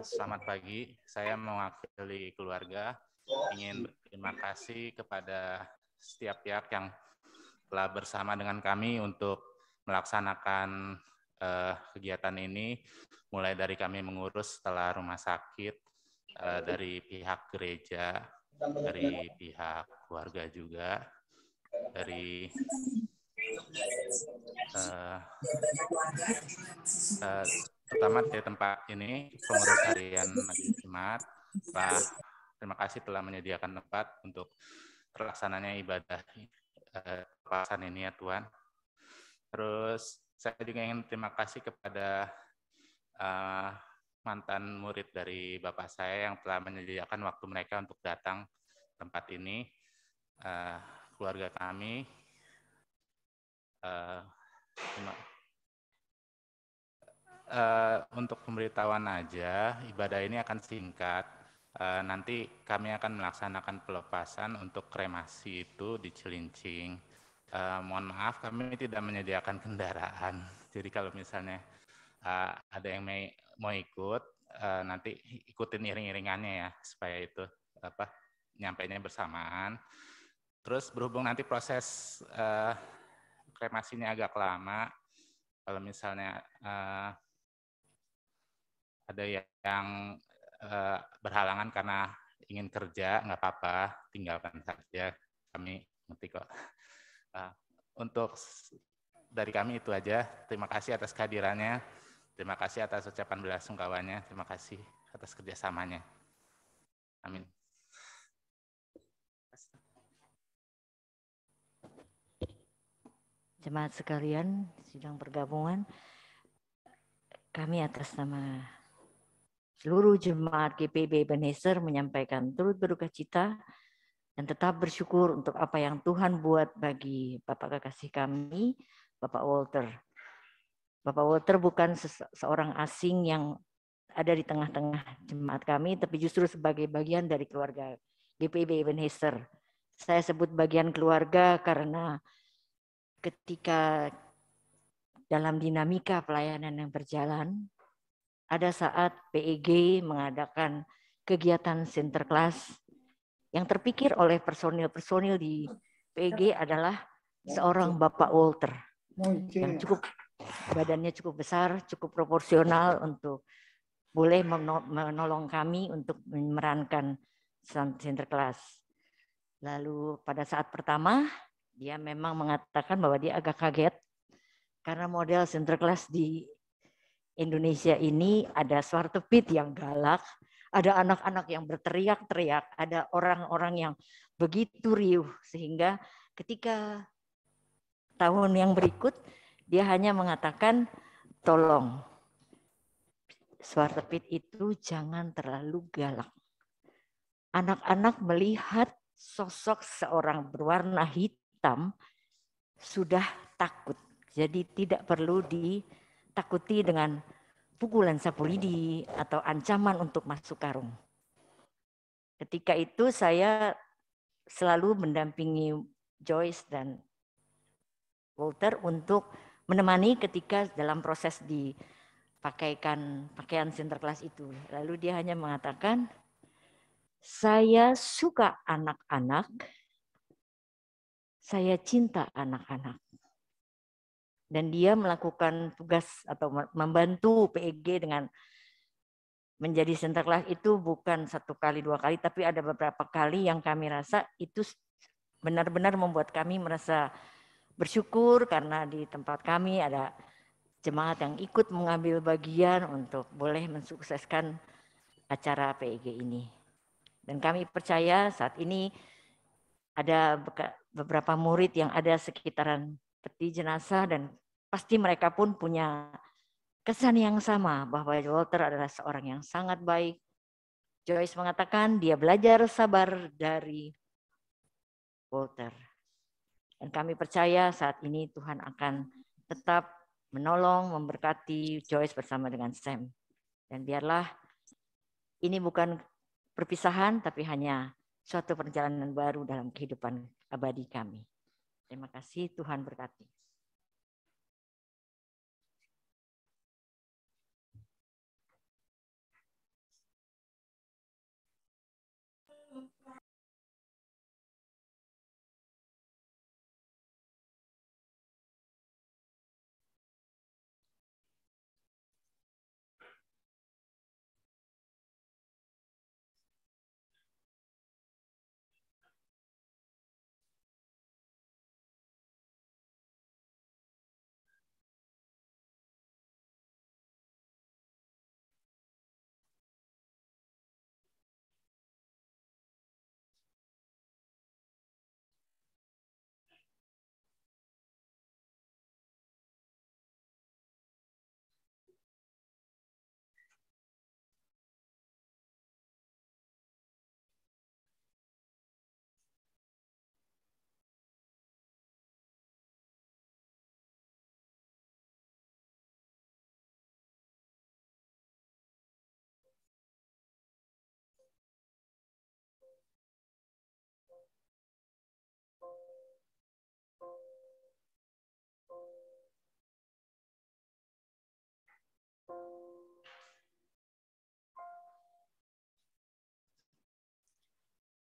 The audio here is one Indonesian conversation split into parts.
Selamat pagi, saya mewakili keluarga. Ingin berterima kasih kepada setiap pihak yang telah bersama dengan kami untuk melaksanakan uh, kegiatan ini, mulai dari kami mengurus setelah rumah sakit, uh, dari pihak gereja, dari pihak keluarga juga, dari uh, uh, terutama di tempat ini pengurus harian Majelis Jumat, Pak terima kasih telah menyediakan tempat untuk terlaksananya ibadah uh, ini ya Tuhan. Terus saya juga ingin terima kasih kepada uh, mantan murid dari Bapak saya yang telah menyediakan waktu mereka untuk datang tempat ini. Uh, keluarga kami uh, uh, untuk pemberitahuan aja, ibadah ini akan singkat. Uh, nanti kami akan melaksanakan pelepasan untuk kremasi itu di Cilincing. Uh, mohon maaf, kami tidak menyediakan kendaraan. Jadi kalau misalnya uh, ada yang may, mau ikut, uh, nanti ikutin iring-iringannya ya, supaya itu apa nyampainya bersamaan. Terus berhubung nanti proses uh, kremasinya agak lama, kalau misalnya uh, ada yang uh, berhalangan karena ingin kerja, nggak apa-apa, tinggalkan saja. Kami ngerti kok. Uh, untuk dari kami itu aja. Terima kasih atas kehadirannya. Terima kasih atas ucapan bela sungkawanya. Terima kasih atas kerjasamanya. Amin. Jemaat sekalian, sidang pergabungan, kami atas nama Seluruh jemaat GPB Ebenezer menyampaikan turut berduka cita dan tetap bersyukur untuk apa yang Tuhan buat bagi Bapak kekasih kami, Bapak Walter. Bapak Walter bukan seorang asing yang ada di tengah-tengah jemaat kami, tapi justru sebagai bagian dari keluarga GPB Ebenezer. Saya sebut bagian keluarga karena ketika dalam dinamika pelayanan yang berjalan, ada saat PEG mengadakan kegiatan sinterklas yang terpikir oleh personil-personil di PEG adalah seorang Bapak Walter yang cukup badannya cukup besar, cukup proporsional untuk boleh menolong kami untuk memerankan sinterklas. Lalu pada saat pertama dia memang mengatakan bahwa dia agak kaget karena model sinterklas di Indonesia ini ada suatu pit yang galak, ada anak-anak yang berteriak-teriak, ada orang-orang yang begitu riuh sehingga ketika tahun yang berikut dia hanya mengatakan tolong suara pit itu jangan terlalu galak. Anak-anak melihat sosok seorang berwarna hitam sudah takut. Jadi tidak perlu di takuti dengan pukulan sapu lidi atau ancaman untuk masuk karung. Ketika itu saya selalu mendampingi Joyce dan Walter untuk menemani ketika dalam proses dipakaikan pakaian sinterklas itu. Lalu dia hanya mengatakan, saya suka anak-anak, saya cinta anak-anak dan dia melakukan tugas atau membantu PEG dengan menjadi sinterklas itu bukan satu kali dua kali tapi ada beberapa kali yang kami rasa itu benar-benar membuat kami merasa bersyukur karena di tempat kami ada jemaat yang ikut mengambil bagian untuk boleh mensukseskan acara PEG ini. Dan kami percaya saat ini ada beberapa murid yang ada sekitaran peti jenazah dan pasti mereka pun punya kesan yang sama bahwa Walter adalah seorang yang sangat baik. Joyce mengatakan dia belajar sabar dari Walter. Dan kami percaya saat ini Tuhan akan tetap menolong, memberkati Joyce bersama dengan Sam. Dan biarlah ini bukan perpisahan, tapi hanya suatu perjalanan baru dalam kehidupan abadi kami. Terima kasih, Tuhan berkati.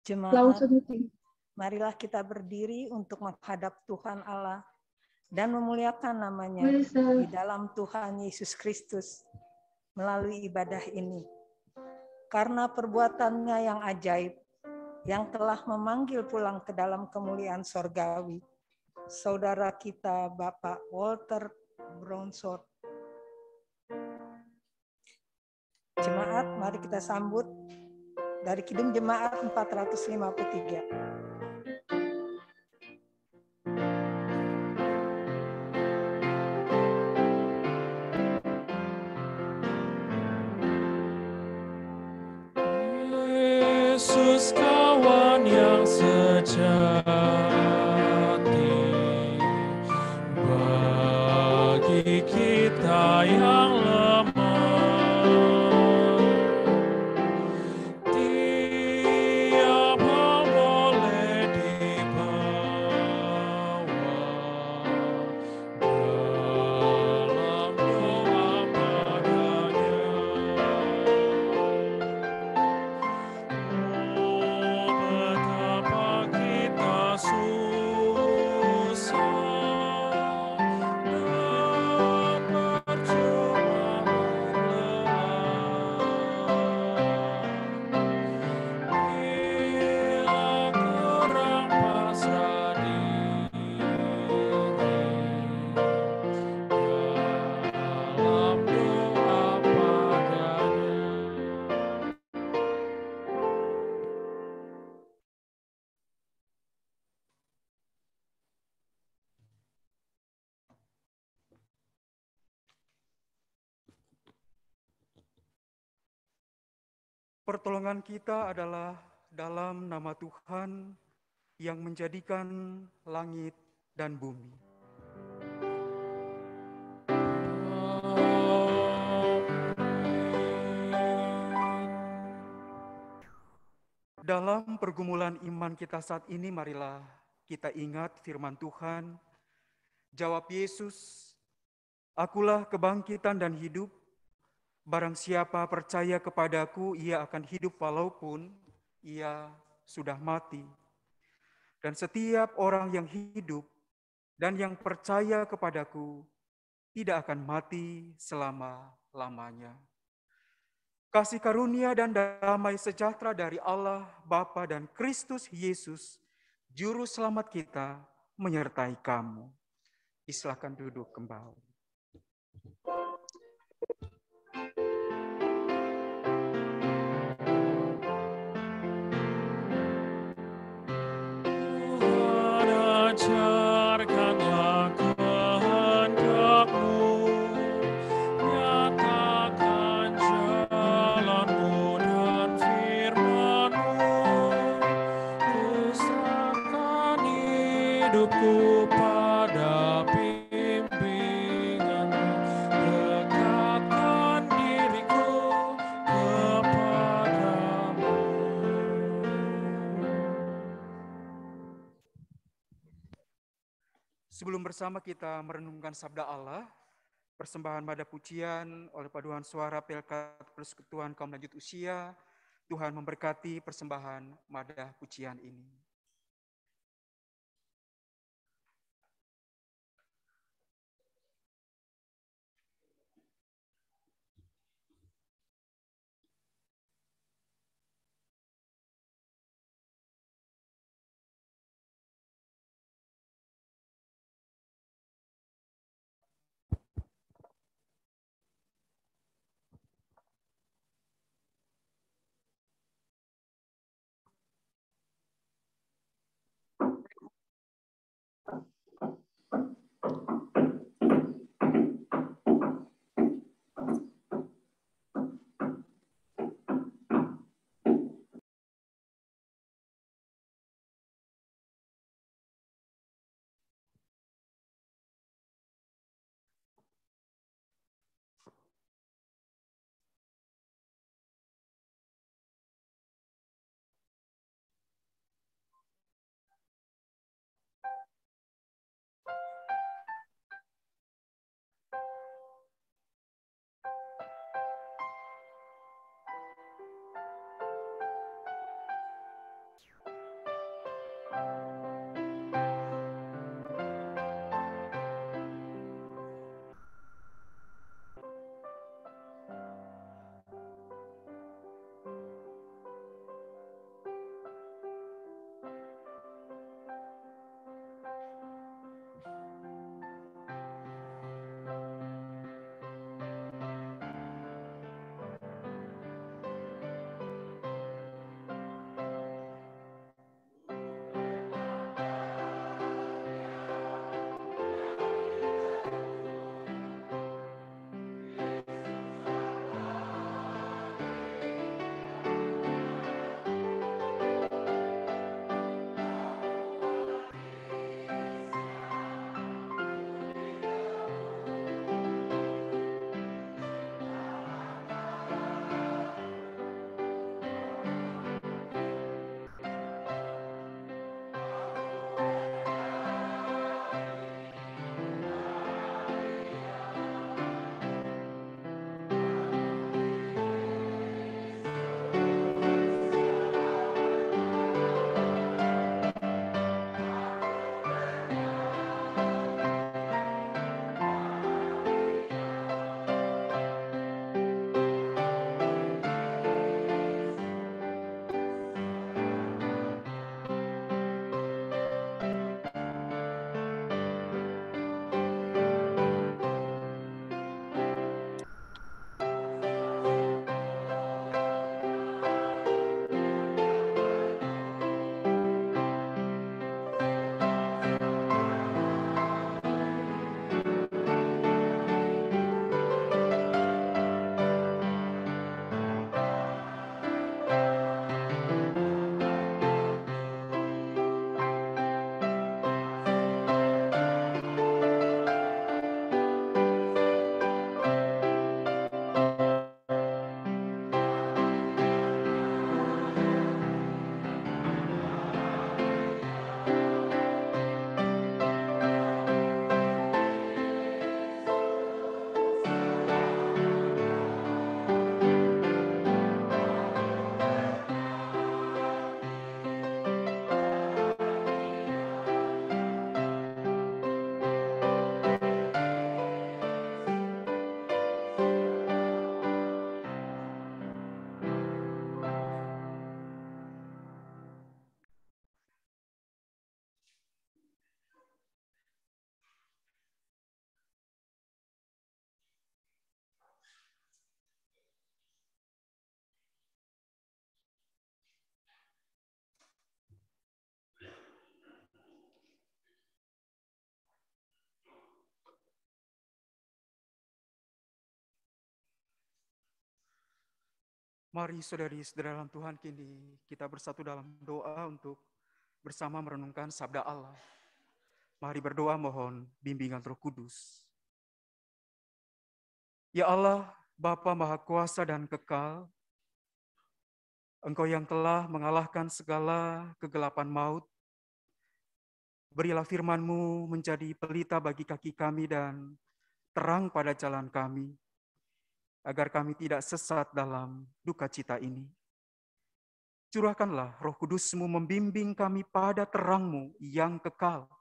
Jemaat, marilah kita berdiri untuk menghadap Tuhan Allah dan memuliakan namanya di dalam Tuhan Yesus Kristus melalui ibadah ini. Karena perbuatannya yang ajaib, yang telah memanggil pulang ke dalam kemuliaan sorgawi, saudara kita Bapak Walter Bronsort. Jemaat, mari kita sambut dari Kidung Jemaat 453. Pertolongan kita adalah dalam nama Tuhan yang menjadikan langit dan bumi. Dalam pergumulan iman kita saat ini, marilah kita ingat firman Tuhan. Jawab Yesus, Akulah kebangkitan dan hidup. Barang siapa percaya kepadaku, ia akan hidup walaupun ia sudah mati. Dan setiap orang yang hidup dan yang percaya kepadaku tidak akan mati selama-lamanya. Kasih karunia dan damai sejahtera dari Allah, Bapa dan Kristus Yesus, Juru Selamat kita, menyertai kamu. Silahkan duduk kembali. Thank you. Bersama kita merenungkan sabda Allah, persembahan mada pujian oleh paduan suara Pelkat plus Ketuan kaum lanjut usia, Tuhan memberkati persembahan mada pujian ini. Mari saudari-saudara dalam Tuhan kini kita bersatu dalam doa untuk bersama merenungkan sabda Allah. Mari berdoa mohon bimbingan Roh Kudus. Ya Allah, Bapa Maha Kuasa dan Kekal, Engkau yang telah mengalahkan segala kegelapan maut, berilah firman-Mu menjadi pelita bagi kaki kami dan terang pada jalan kami agar kami tidak sesat dalam duka cita ini. Curahkanlah roh kudusmu membimbing kami pada terangmu yang kekal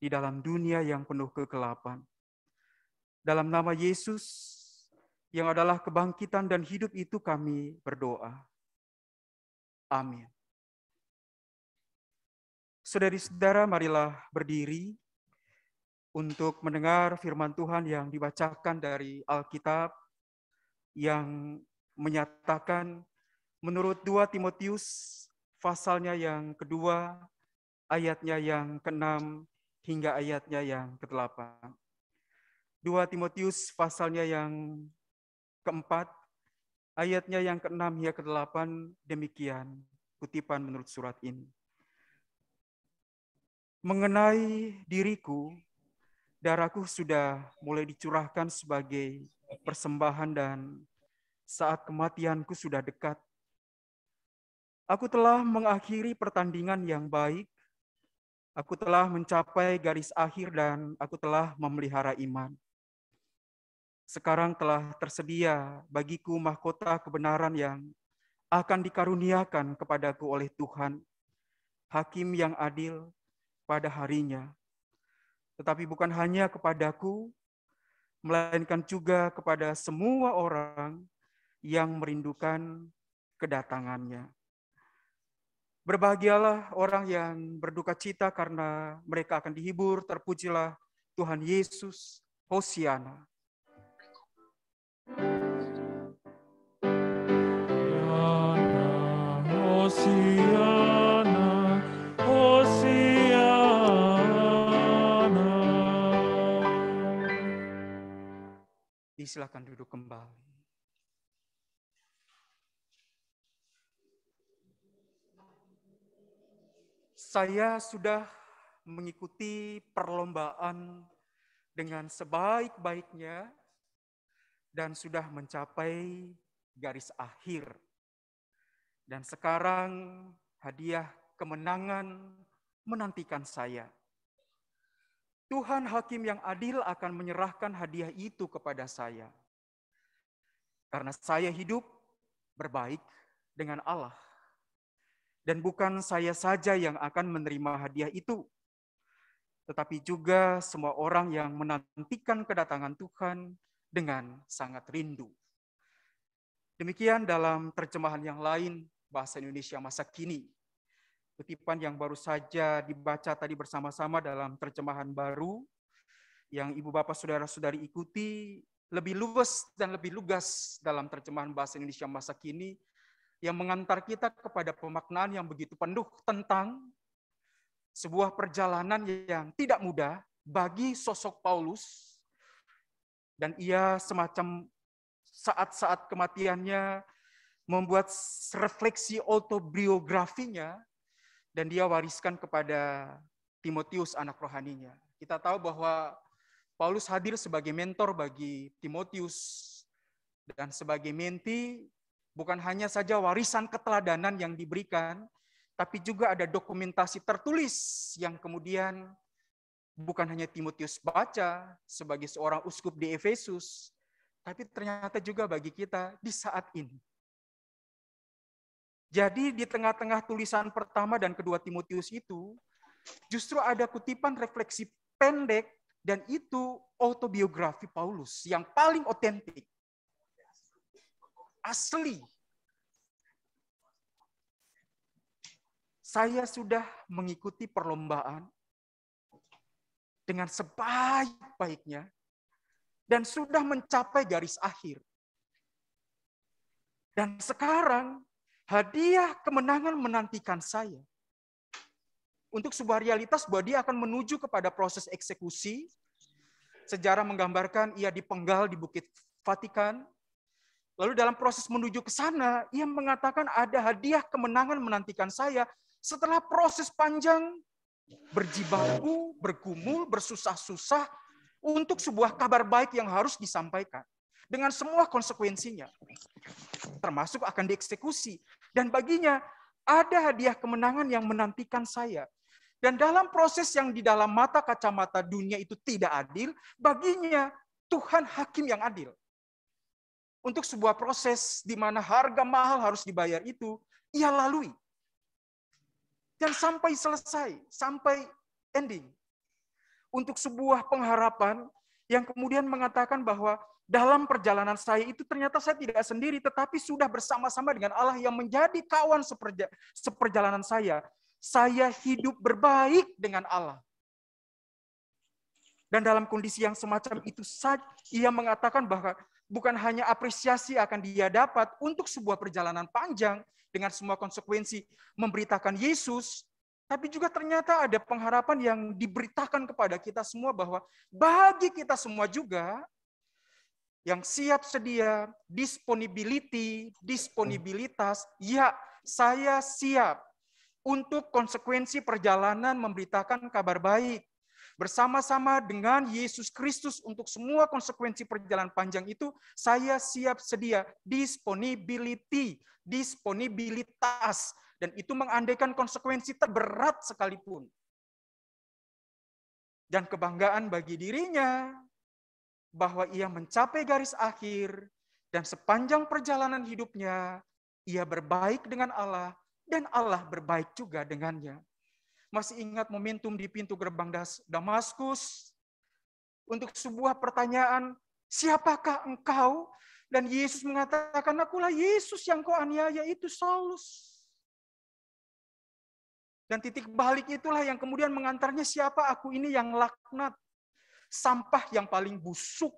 di dalam dunia yang penuh kegelapan. Dalam nama Yesus yang adalah kebangkitan dan hidup itu kami berdoa. Amin. Saudari-saudara, marilah berdiri untuk mendengar firman Tuhan yang dibacakan dari Alkitab yang menyatakan menurut 2 Timotius pasalnya yang kedua, ayatnya yang ke-6 hingga ayatnya yang ke-8. 2 Timotius pasalnya yang keempat, ayatnya yang ke-6 hingga ke-8, demikian kutipan menurut surat ini. Mengenai diriku, darahku sudah mulai dicurahkan sebagai persembahan dan saat kematianku sudah dekat. Aku telah mengakhiri pertandingan yang baik. Aku telah mencapai garis akhir dan aku telah memelihara iman. Sekarang telah tersedia bagiku mahkota kebenaran yang akan dikaruniakan kepadaku oleh Tuhan, Hakim yang adil pada harinya. Tetapi bukan hanya kepadaku, melainkan juga kepada semua orang yang merindukan kedatangannya. Berbahagialah orang yang berduka cita karena mereka akan dihibur. Terpujilah Tuhan Yesus. Hosiana. Hosiana. Silakan duduk kembali. Saya sudah mengikuti perlombaan dengan sebaik-baiknya dan sudah mencapai garis akhir. Dan sekarang hadiah kemenangan menantikan saya. Tuhan hakim yang adil akan menyerahkan hadiah itu kepada saya. Karena saya hidup berbaik dengan Allah. Dan bukan saya saja yang akan menerima hadiah itu, tetapi juga semua orang yang menantikan kedatangan Tuhan dengan sangat rindu. Demikian dalam terjemahan yang lain bahasa Indonesia masa kini kutipan yang baru saja dibaca tadi bersama-sama dalam terjemahan baru yang Ibu Bapak Saudara-saudari ikuti lebih luas dan lebih lugas dalam terjemahan bahasa Indonesia masa kini yang mengantar kita kepada pemaknaan yang begitu penuh tentang sebuah perjalanan yang tidak mudah bagi sosok Paulus. Dan ia semacam saat-saat kematiannya membuat refleksi autobiografinya dan dia wariskan kepada Timotius anak rohaninya. Kita tahu bahwa Paulus hadir sebagai mentor bagi Timotius dan sebagai menti bukan hanya saja warisan keteladanan yang diberikan, tapi juga ada dokumentasi tertulis yang kemudian bukan hanya Timotius baca sebagai seorang uskup di Efesus, tapi ternyata juga bagi kita di saat ini. Jadi di tengah-tengah tulisan pertama dan kedua Timotius itu, justru ada kutipan refleksi pendek dan itu autobiografi Paulus yang paling otentik. Asli. Saya sudah mengikuti perlombaan dengan sebaik-baiknya dan sudah mencapai garis akhir. Dan sekarang Hadiah kemenangan menantikan saya. Untuk sebuah realitas bahwa dia akan menuju kepada proses eksekusi. Sejarah menggambarkan ia dipenggal di Bukit Vatikan. Lalu dalam proses menuju ke sana, ia mengatakan ada hadiah kemenangan menantikan saya setelah proses panjang berjibaku, bergumul, bersusah-susah untuk sebuah kabar baik yang harus disampaikan dengan semua konsekuensinya. Termasuk akan dieksekusi. Dan baginya ada hadiah kemenangan yang menantikan saya. Dan dalam proses yang di dalam mata kacamata dunia itu tidak adil, baginya Tuhan hakim yang adil. Untuk sebuah proses di mana harga mahal harus dibayar itu, ia lalui. Dan sampai selesai, sampai ending. Untuk sebuah pengharapan yang kemudian mengatakan bahwa dalam perjalanan saya itu ternyata saya tidak sendiri, tetapi sudah bersama-sama dengan Allah yang menjadi kawan seperja, seperjalanan saya. Saya hidup berbaik dengan Allah. Dan dalam kondisi yang semacam itu ia mengatakan bahwa bukan hanya apresiasi akan dia dapat untuk sebuah perjalanan panjang dengan semua konsekuensi memberitakan Yesus, tapi juga ternyata ada pengharapan yang diberitakan kepada kita semua bahwa bagi kita semua juga yang siap sedia, disponibility, disponibilitas, ya saya siap untuk konsekuensi perjalanan memberitakan kabar baik bersama-sama dengan Yesus Kristus untuk semua konsekuensi perjalanan panjang itu, saya siap sedia disponibility, disponibilitas, dan itu mengandaikan konsekuensi terberat sekalipun. Dan kebanggaan bagi dirinya bahwa ia mencapai garis akhir dan sepanjang perjalanan hidupnya ia berbaik dengan Allah dan Allah berbaik juga dengannya. Masih ingat momentum di pintu gerbang Damaskus? Untuk sebuah pertanyaan, siapakah engkau? Dan Yesus mengatakan, akulah Yesus yang kau aniaya itu Saulus. Dan titik balik itulah yang kemudian mengantarnya siapa aku ini yang laknat. Sampah yang paling busuk.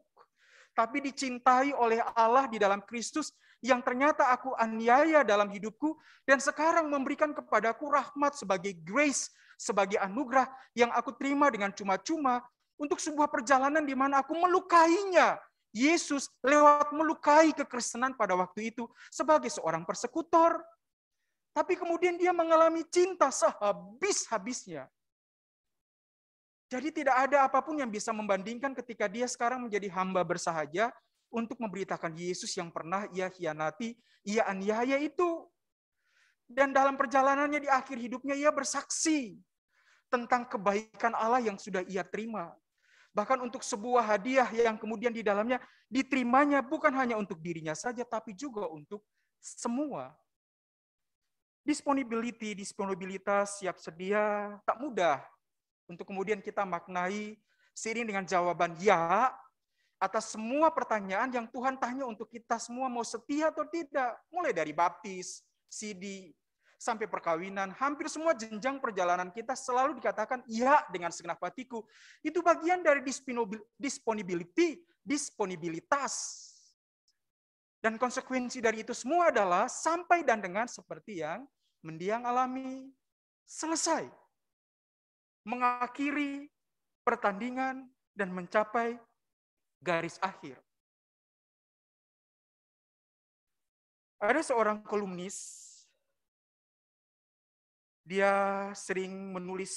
Tapi dicintai oleh Allah di dalam Kristus yang ternyata aku aniaya dalam hidupku dan sekarang memberikan kepadaku rahmat sebagai grace sebagai anugerah yang aku terima dengan cuma-cuma untuk sebuah perjalanan di mana aku melukainya. Yesus lewat melukai kekristenan pada waktu itu sebagai seorang persekutor. Tapi kemudian dia mengalami cinta sehabis-habisnya. Jadi tidak ada apa pun yang bisa membandingkan ketika dia sekarang menjadi hamba bersahaja untuk memberitakan Yesus yang pernah ia hianati, ia aniaya itu. Dan dalam perjalanannya di akhir hidupnya ia bersaksi tentang kebaikan Allah yang sudah ia terima. Bahkan untuk sebuah hadiah yang kemudian di dalamnya diterimanya bukan hanya untuk dirinya saja, tapi juga untuk semua. Disponibility, disponibilitas, siap sedia, tak mudah untuk kemudian kita maknai seiring dengan jawaban ya atas semua pertanyaan yang Tuhan tanya untuk kita semua mau setia atau tidak. Mulai dari baptis, CD, sampai perkawinan, hampir semua jenjang perjalanan kita selalu dikatakan iya dengan segenap hatiku. Itu bagian dari disponibility, disponibilitas. Dan konsekuensi dari itu semua adalah sampai dan dengan seperti yang mendiang alami selesai. Mengakhiri pertandingan dan mencapai garis akhir. Ada seorang kolumnis dia sering menulis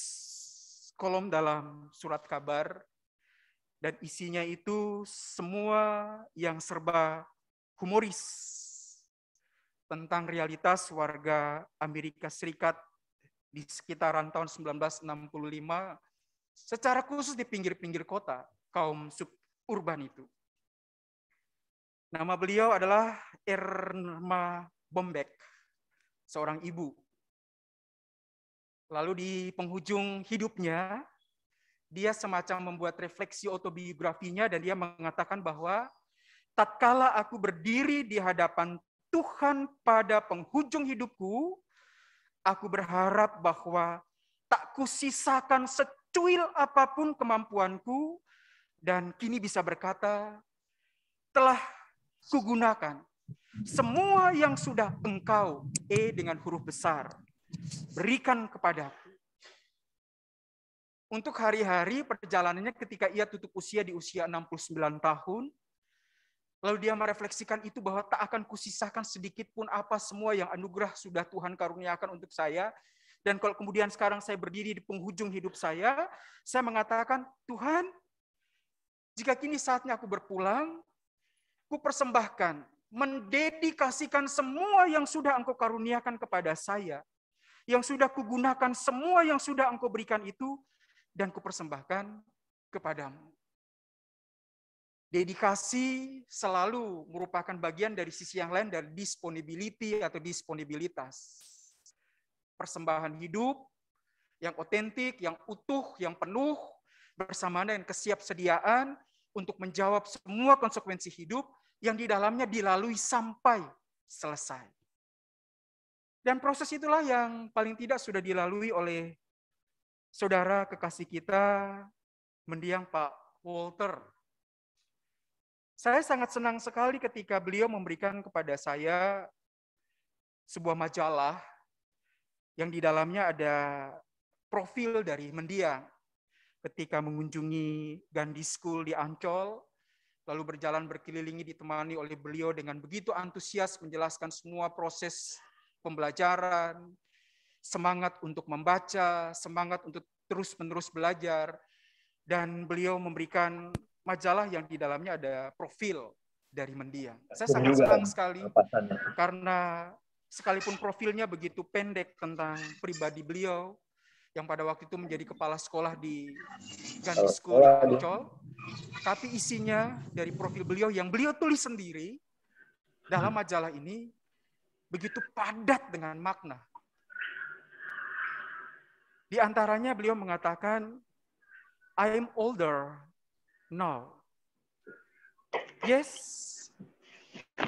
kolom dalam surat kabar dan isinya itu semua yang serba humoris tentang realitas warga Amerika Serikat di sekitaran tahun 1965 secara khusus di pinggir-pinggir kota kaum suburban itu. Nama beliau adalah Irma Bombek, seorang ibu Lalu di penghujung hidupnya, dia semacam membuat refleksi autobiografinya dan dia mengatakan bahwa tatkala aku berdiri di hadapan Tuhan pada penghujung hidupku, aku berharap bahwa tak kusisakan secuil apa pun kemampuanku dan kini bisa berkata, telah kugunakan semua yang sudah engkau, E dengan huruf besar, berikan kepadaku. Untuk hari-hari perjalanannya ketika ia tutup usia di usia 69 tahun, Lalu dia merefleksikan itu bahwa tak akan kusisahkan sedikit pun apa semua yang anugerah sudah Tuhan karuniakan untuk saya. Dan kalau kemudian sekarang saya berdiri di penghujung hidup saya, saya mengatakan, Tuhan, jika kini saatnya aku berpulang, ku persembahkan, mendedikasikan semua yang sudah engkau karuniakan kepada saya, yang sudah kugunakan semua yang sudah engkau berikan itu, dan kupersembahkan kepadamu. Dedikasi selalu merupakan bagian dari sisi yang lain dari disponibility atau disponibilitas. Persembahan hidup yang otentik, yang utuh, yang penuh, bersamaan dengan kesiapsediaan untuk menjawab semua konsekuensi hidup yang di dalamnya dilalui sampai selesai. Dan proses itulah yang paling tidak sudah dilalui oleh saudara kekasih kita, mendiang Pak Walter saya sangat senang sekali ketika beliau memberikan kepada saya sebuah majalah yang di dalamnya ada profil dari mendiang ketika mengunjungi Gandhi School di Ancol, lalu berjalan berkelilingi ditemani oleh beliau dengan begitu antusias menjelaskan semua proses pembelajaran, semangat untuk membaca, semangat untuk terus-menerus belajar, dan beliau memberikan majalah yang di dalamnya ada profil dari mendiang. Saya sangat senang sekali karena sekalipun profilnya begitu pendek tentang pribadi beliau yang pada waktu itu menjadi kepala sekolah di Gandhi School di Ancol, tapi isinya dari profil beliau yang beliau tulis sendiri dalam majalah ini begitu padat dengan makna. Di antaranya beliau mengatakan, I am older No. Yes,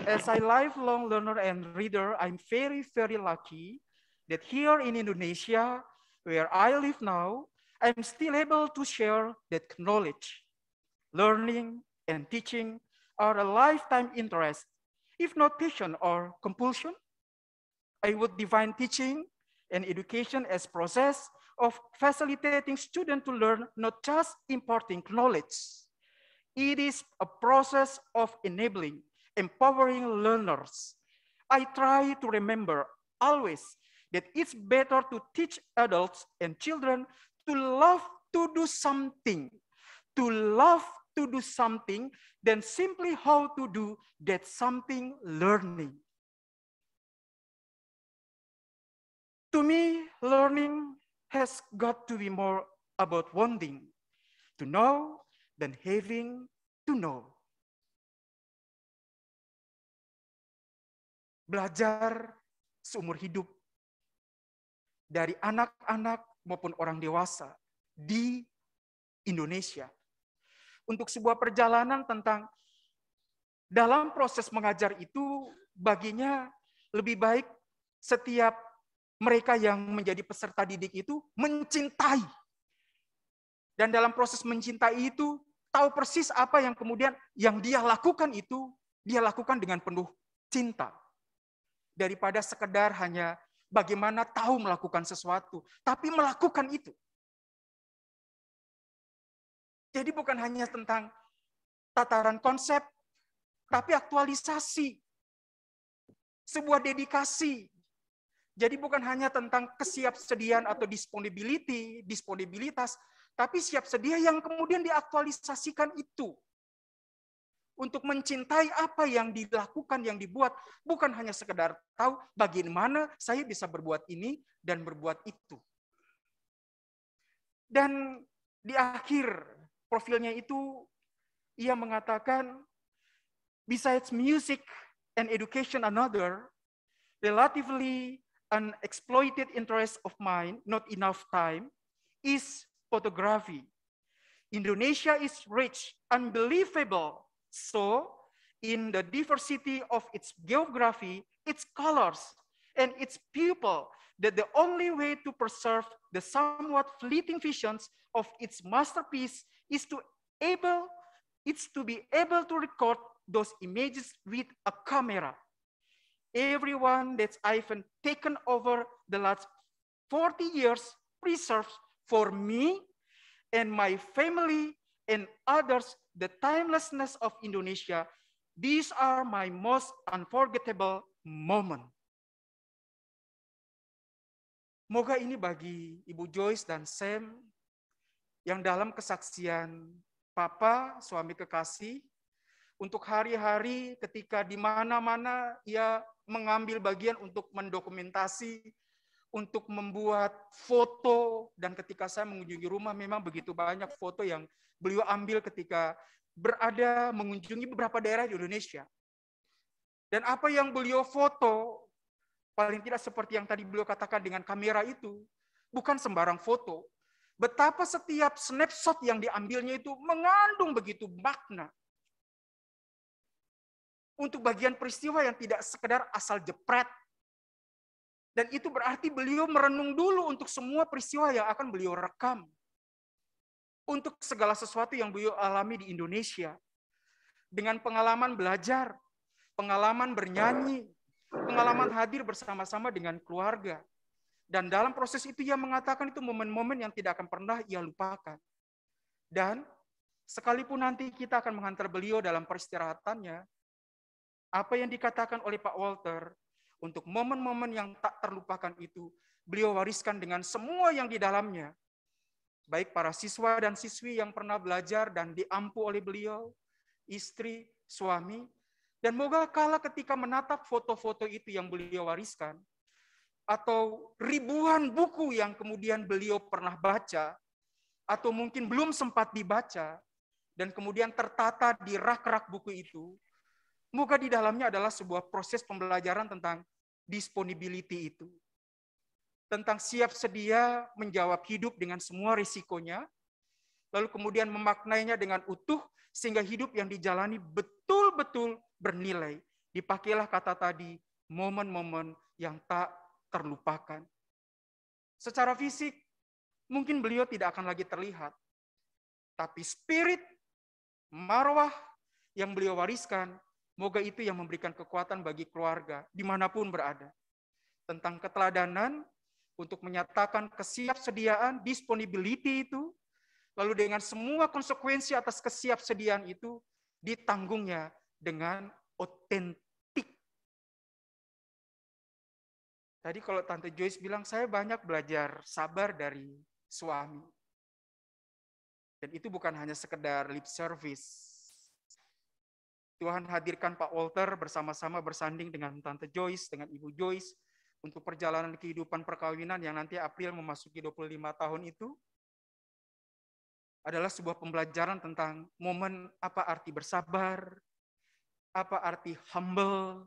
as a lifelong learner and reader, I'm very, very lucky that here in Indonesia, where I live now, I'm still able to share that knowledge. Learning and teaching are a lifetime interest, if not passion or compulsion. I would define teaching and education as process of facilitating students to learn not just imparting knowledge, It is a process of enabling, empowering learners. I try to remember always that it's better to teach adults and children to love to do something, to love to do something than simply how to do that something learning. To me, learning has got to be more about wanting to know than having to know. Belajar seumur hidup dari anak-anak maupun orang dewasa di Indonesia. Untuk sebuah perjalanan tentang dalam proses mengajar itu baginya lebih baik setiap mereka yang menjadi peserta didik itu mencintai. Dan dalam proses mencintai itu tahu persis apa yang kemudian yang dia lakukan itu dia lakukan dengan penuh cinta. Daripada sekedar hanya bagaimana tahu melakukan sesuatu, tapi melakukan itu. Jadi bukan hanya tentang tataran konsep, tapi aktualisasi. Sebuah dedikasi. Jadi bukan hanya tentang kesiapsediaan atau disponibility, disponibilitas, tapi siap sedia yang kemudian diaktualisasikan itu. Untuk mencintai apa yang dilakukan, yang dibuat. Bukan hanya sekedar tahu bagaimana saya bisa berbuat ini dan berbuat itu. Dan di akhir profilnya itu, ia mengatakan, besides music and education another, relatively unexploited interest of mine, not enough time, is photography. Indonesia is rich, unbelievable. So, in the diversity of its geography, its colors, and its people, that the only way to preserve the somewhat fleeting visions of its masterpiece is to able it's to be able to record those images with a camera. Everyone that's I've taken over the last 40 years preserves for me and my family and others the timelessness of Indonesia These are my most unforgettable moment. Moga ini bagi Ibu Joyce dan Sam yang dalam kesaksian Papa, suami kekasih, untuk hari-hari ketika di mana-mana ia mengambil bagian untuk mendokumentasi, untuk membuat foto, dan ketika saya mengunjungi rumah memang begitu banyak foto yang beliau ambil ketika berada mengunjungi beberapa daerah di Indonesia. Dan apa yang beliau foto, paling tidak seperti yang tadi beliau katakan dengan kamera itu, bukan sembarang foto. Betapa setiap snapshot yang diambilnya itu mengandung begitu makna. Untuk bagian peristiwa yang tidak sekedar asal jepret. Dan itu berarti beliau merenung dulu untuk semua peristiwa yang akan beliau rekam untuk segala sesuatu yang beliau alami di Indonesia. Dengan pengalaman belajar, pengalaman bernyanyi, pengalaman hadir bersama-sama dengan keluarga. Dan dalam proses itu ia mengatakan itu momen-momen yang tidak akan pernah ia lupakan. Dan sekalipun nanti kita akan menghantar beliau dalam peristirahatannya, apa yang dikatakan oleh Pak Walter untuk momen-momen yang tak terlupakan itu, beliau wariskan dengan semua yang di dalamnya, baik para siswa dan siswi yang pernah belajar dan diampu oleh beliau, istri, suami, dan moga kala ketika menatap foto-foto itu yang beliau wariskan, atau ribuan buku yang kemudian beliau pernah baca, atau mungkin belum sempat dibaca, dan kemudian tertata di rak-rak buku itu, moga di dalamnya adalah sebuah proses pembelajaran tentang disponibility itu tentang siap sedia menjawab hidup dengan semua risikonya, lalu kemudian memaknainya dengan utuh, sehingga hidup yang dijalani betul-betul bernilai. Dipakailah kata tadi, momen-momen yang tak terlupakan. Secara fisik, mungkin beliau tidak akan lagi terlihat. Tapi spirit, marwah yang beliau wariskan, moga itu yang memberikan kekuatan bagi keluarga, di mana pun berada. Tentang keteladanan, untuk menyatakan kesiapsediaan, disponibility itu, lalu dengan semua konsekuensi atas kesiapsediaan itu ditanggungnya dengan otentik. Tadi kalau Tante Joyce bilang, saya banyak belajar sabar dari suami. Dan itu bukan hanya sekedar lip service. Tuhan hadirkan Pak Walter bersama-sama bersanding dengan Tante Joyce, dengan Ibu Joyce, untuk perjalanan kehidupan perkawinan yang nanti April memasuki 25 tahun itu adalah sebuah pembelajaran tentang momen apa arti bersabar, apa arti humble,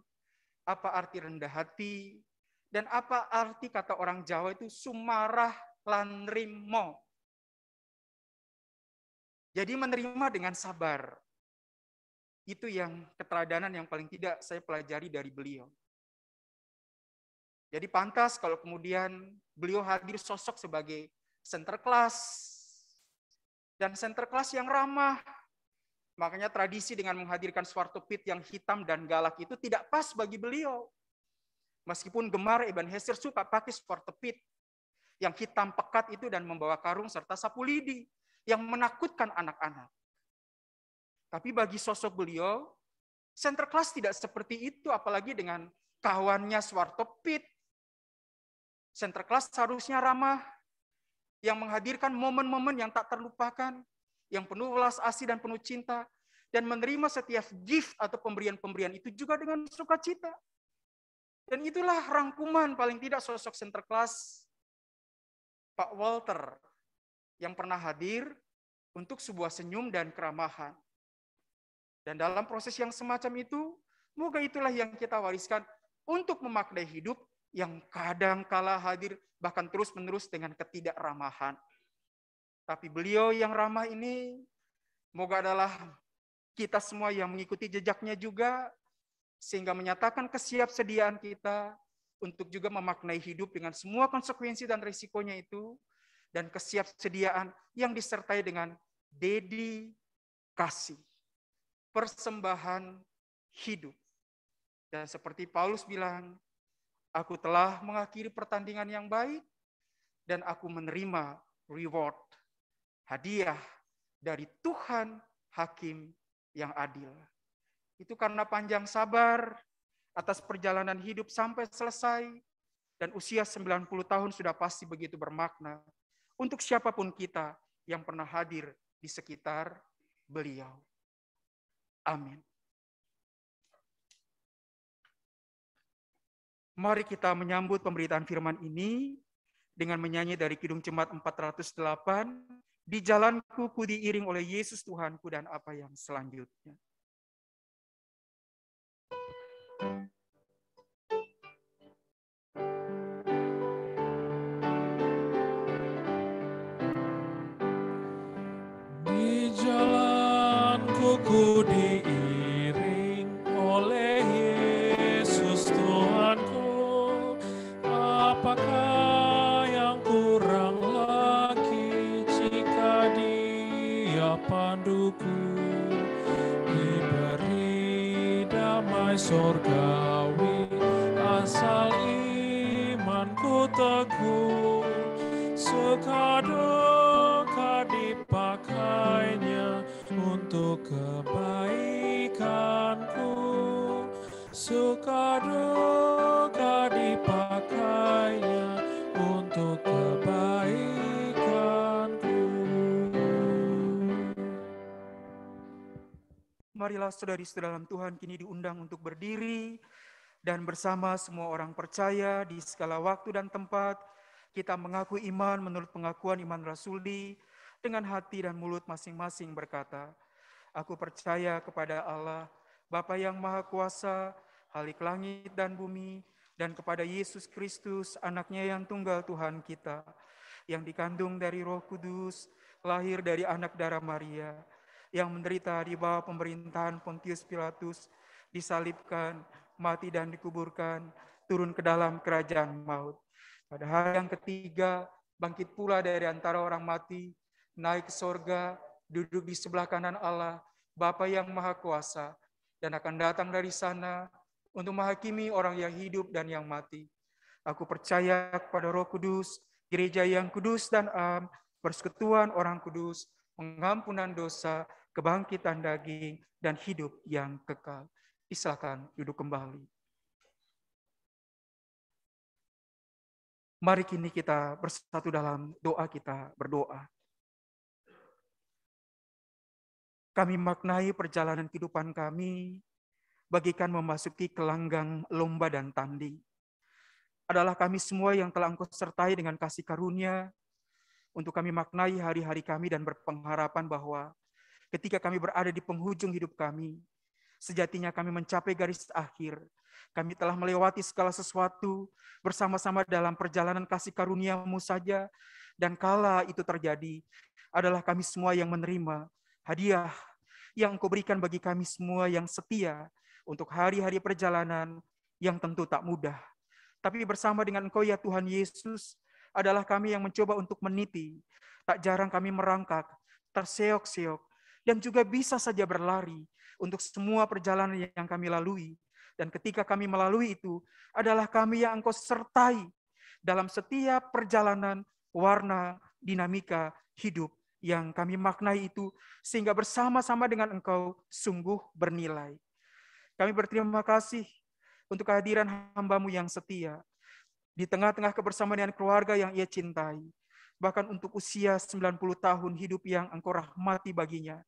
apa arti rendah hati, dan apa arti kata orang Jawa itu sumarah lanrimo. Jadi menerima dengan sabar. Itu yang keteladanan yang paling tidak saya pelajari dari beliau. Jadi pantas kalau kemudian beliau hadir sosok sebagai center class dan center class yang ramah. Makanya tradisi dengan menghadirkan suatu pit yang hitam dan galak itu tidak pas bagi beliau. Meskipun gemar Ibn Hesir suka pakai suatu pit yang hitam pekat itu dan membawa karung serta sapu lidi yang menakutkan anak-anak. Tapi bagi sosok beliau, center class tidak seperti itu, apalagi dengan kawannya Suwarto Pit Center class seharusnya ramah, yang menghadirkan momen-momen yang tak terlupakan, yang penuh welas asih dan penuh cinta, dan menerima setiap gift atau pemberian-pemberian itu juga dengan sukacita. Dan itulah rangkuman paling tidak sosok center class Pak Walter yang pernah hadir untuk sebuah senyum dan keramahan. Dan dalam proses yang semacam itu, moga itulah yang kita wariskan untuk memaknai hidup yang kadang kala hadir bahkan terus-menerus dengan ketidakramahan. Tapi beliau yang ramah ini moga adalah kita semua yang mengikuti jejaknya juga sehingga menyatakan kesiapsediaan kita untuk juga memaknai hidup dengan semua konsekuensi dan risikonya itu dan kesiapsediaan yang disertai dengan dedikasi, persembahan hidup. Dan seperti Paulus bilang, Aku telah mengakhiri pertandingan yang baik dan aku menerima reward, hadiah dari Tuhan Hakim yang adil. itu karena panjang sabar atas perjalanan hidup sampai selesai dan usia 90 tahun sudah pasti begitu bermakna untuk siapa pun kita yang pernah hadir di sekitar beliau. Amin. Mari kita menyambut pemberitaan firman ini dengan menyanyi dari Kidung Jemaat 408, di jalanku ku diiring oleh Yesus Tuhanku dan apa yang selanjutnya. Di kebaikanku suka dipakainya untuk kebaikanku. Marilah saudari-saudari dalam Tuhan kini diundang untuk berdiri dan bersama semua orang percaya di segala waktu dan tempat. Kita mengaku iman menurut pengakuan iman rasuli dengan hati dan mulut masing-masing berkata, Aku percaya kepada Allah, Bapa yang Maha Kuasa, Halik langit dan bumi, dan kepada Yesus Kristus, anaknya yang tunggal Tuhan kita, yang dikandung dari roh kudus, lahir dari anak darah Maria, yang menderita di bawah pemerintahan Pontius Pilatus, disalibkan, mati dan dikuburkan, turun ke dalam kerajaan maut. Pada hari yang ketiga, bangkit pula dari antara orang mati, naik ke sorga, duduk di sebelah kanan Allah, Bapa yang Maha Kuasa, dan akan datang dari sana untuk menghakimi orang yang hidup dan yang mati. Aku percaya kepada Roh Kudus, gereja yang kudus dan am, persekutuan orang kudus, pengampunan dosa, kebangkitan daging, dan hidup yang kekal. Silakan duduk kembali. Mari kini kita bersatu dalam doa kita berdoa. Kami maknai perjalanan kehidupan kami bagikan memasuki kelanggang lomba dan tanding. Adalah kami semua yang telah engkau sertai dengan kasih karunia untuk kami maknai hari-hari kami dan berpengharapan bahwa ketika kami berada di penghujung hidup kami, sejatinya kami mencapai garis akhir kami telah melewati segala sesuatu bersama-sama dalam perjalanan kasih karuniamu saja. Dan kala itu terjadi, adalah kami semua yang menerima hadiah yang engkau berikan bagi kami semua yang setia untuk hari-hari perjalanan yang tentu tak mudah. Tapi bersama dengan engkau ya Tuhan Yesus, adalah kami yang mencoba untuk meniti. Tak jarang kami merangkak, terseok-seok, dan juga bisa saja berlari untuk semua perjalanan yang kami lalui. Dan ketika kami melalui itu, adalah kami yang engkau sertai dalam setiap perjalanan warna dinamika hidup yang kami maknai itu, sehingga bersama-sama dengan engkau sungguh bernilai. Kami berterima kasih untuk kehadiran hambamu yang setia, di tengah-tengah kebersamaan dengan keluarga yang ia cintai, bahkan untuk usia 90 tahun hidup yang engkau rahmati baginya.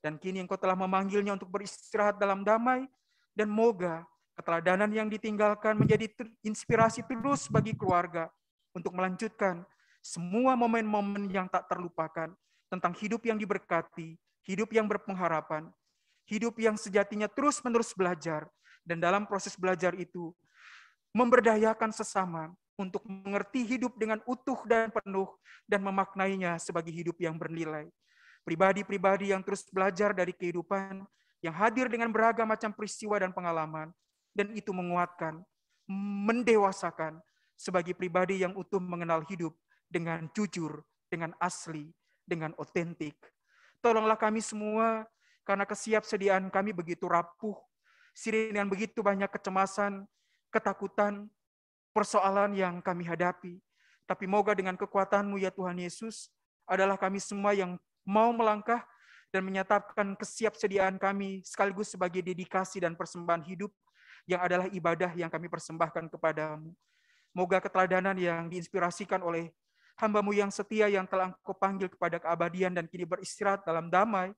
Dan kini engkau telah memanggilnya untuk beristirahat dalam damai, dan moga Keteladanan yang ditinggalkan menjadi inspirasi terus bagi keluarga untuk melanjutkan semua momen-momen yang tak terlupakan tentang hidup yang diberkati, hidup yang berpengharapan, hidup yang sejatinya terus-menerus belajar, dan dalam proses belajar itu memberdayakan sesama untuk mengerti hidup dengan utuh dan penuh dan memaknainya sebagai hidup yang bernilai. Pribadi-pribadi yang terus belajar dari kehidupan, yang hadir dengan beragam macam peristiwa dan pengalaman, dan itu menguatkan, mendewasakan sebagai pribadi yang utuh mengenal hidup dengan jujur, dengan asli, dengan otentik. Tolonglah kami semua karena kesiapsediaan kami begitu rapuh, sirih dengan begitu banyak kecemasan, ketakutan, persoalan yang kami hadapi. Tapi moga dengan kekuatanmu ya Tuhan Yesus, adalah kami semua yang mau melangkah dan menyatakan kesiapsediaan kami sekaligus sebagai dedikasi dan persembahan hidup yang adalah ibadah yang kami persembahkan kepadamu. Moga keteladanan yang diinspirasikan oleh hambamu yang setia yang telah engkau panggil kepada keabadian dan kini beristirahat dalam damai,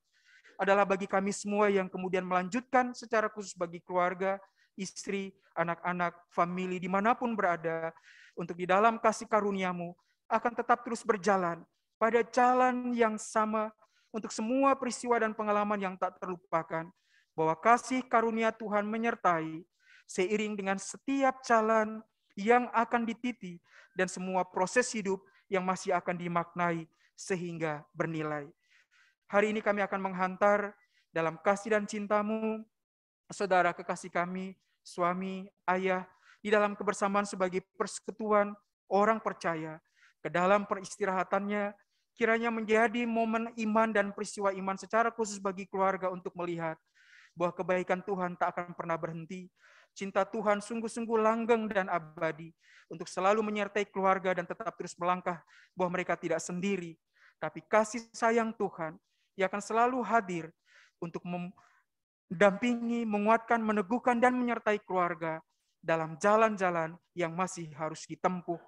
adalah bagi kami semua yang kemudian melanjutkan secara khusus bagi keluarga, istri, anak-anak, famili, di mana pun berada, untuk di dalam kasih karuniamu akan tetap terus berjalan pada jalan yang sama untuk semua peristiwa dan pengalaman yang tak terlupakan, bahwa kasih karunia Tuhan menyertai seiring dengan setiap jalan yang akan dititi dan semua proses hidup yang masih akan dimaknai sehingga bernilai. Hari ini kami akan menghantar dalam kasih dan cintamu, saudara kekasih kami, suami, ayah, di dalam kebersamaan sebagai persekutuan orang percaya, ke dalam peristirahatannya, kiranya menjadi momen iman dan peristiwa iman secara khusus bagi keluarga untuk melihat bahwa kebaikan Tuhan tak akan pernah berhenti. Cinta Tuhan sungguh-sungguh langgeng dan abadi untuk selalu menyertai keluarga dan tetap terus melangkah bahwa mereka tidak sendiri. Tapi kasih sayang Tuhan yang akan selalu hadir untuk mendampingi, menguatkan, meneguhkan, dan menyertai keluarga dalam jalan-jalan yang masih harus ditempuh.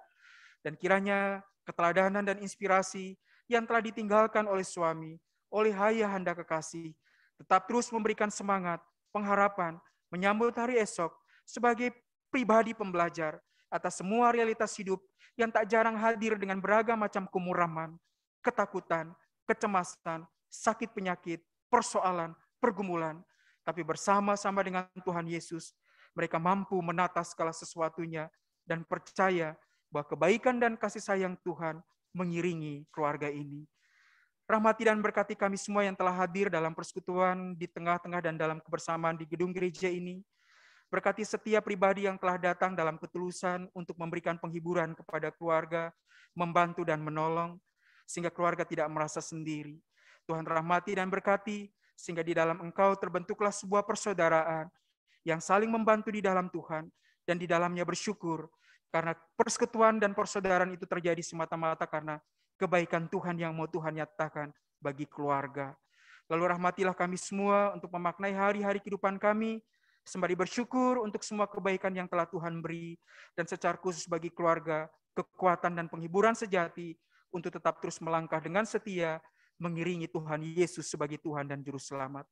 Dan kiranya keteladanan dan inspirasi yang telah ditinggalkan oleh suami, oleh ayah handa kekasih, tetap terus memberikan semangat, pengharapan, menyambut hari esok sebagai pribadi pembelajar atas semua realitas hidup yang tak jarang hadir dengan beragam macam kemuraman, ketakutan, kecemasan, sakit penyakit, persoalan, pergumulan. Tapi bersama-sama dengan Tuhan Yesus, mereka mampu menata segala sesuatunya dan percaya bahwa kebaikan dan kasih sayang Tuhan mengiringi keluarga ini. Rahmati dan berkati kami semua yang telah hadir dalam persekutuan di tengah-tengah dan dalam kebersamaan di gedung gereja ini. Berkati setiap pribadi yang telah datang dalam ketulusan untuk memberikan penghiburan kepada keluarga, membantu dan menolong, sehingga keluarga tidak merasa sendiri. Tuhan rahmati dan berkati, sehingga di dalam engkau terbentuklah sebuah persaudaraan yang saling membantu di dalam Tuhan, dan di dalamnya bersyukur karena persekutuan dan persaudaraan itu terjadi semata-mata karena kebaikan Tuhan yang mau Tuhan nyatakan bagi keluarga. Lalu rahmatilah kami semua untuk memaknai hari-hari kehidupan kami, sembari bersyukur untuk semua kebaikan yang telah Tuhan beri, dan secara khusus bagi keluarga, kekuatan dan penghiburan sejati untuk tetap terus melangkah dengan setia, mengiringi Tuhan Yesus sebagai Tuhan dan Juru Selamat.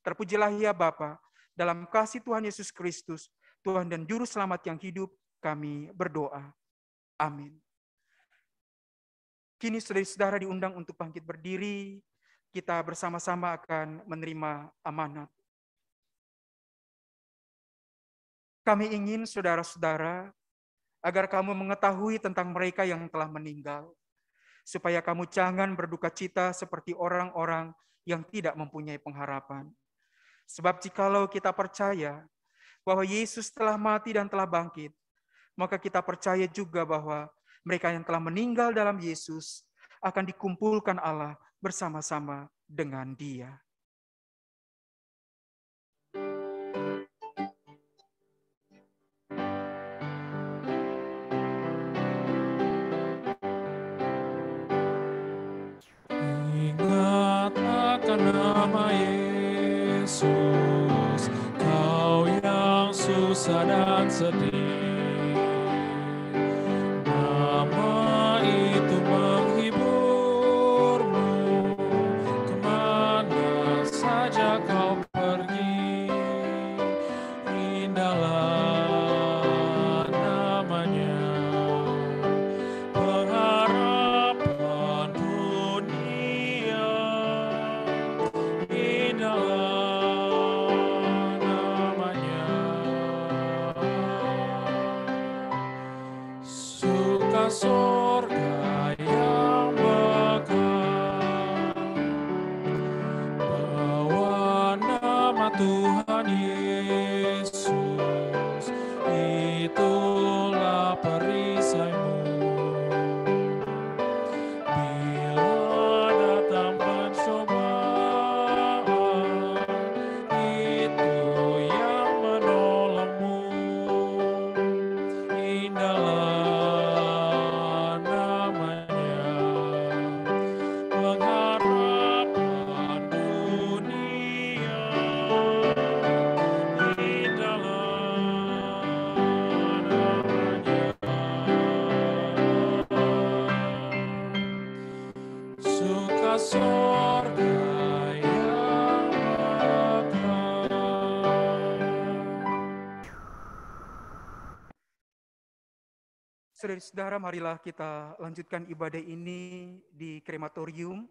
Terpujilah ya Bapa, dalam kasih Tuhan Yesus Kristus, Tuhan dan Juru Selamat yang hidup, kami berdoa. Amin. Kini saudara-saudara diundang untuk bangkit berdiri, kita bersama-sama akan menerima amanat. Kami ingin saudara-saudara agar kamu mengetahui tentang mereka yang telah meninggal, supaya kamu jangan berduka cita seperti orang-orang yang tidak mempunyai pengharapan. Sebab jikalau kita percaya bahwa Yesus telah mati dan telah bangkit, maka kita percaya juga bahwa mereka yang telah meninggal dalam Yesus akan dikumpulkan Allah bersama-sama dengan Dia. Ingat nama Yesus, kau yang susah dan sedih. Saudara-saudara, marilah kita lanjutkan ibadah ini di krematorium.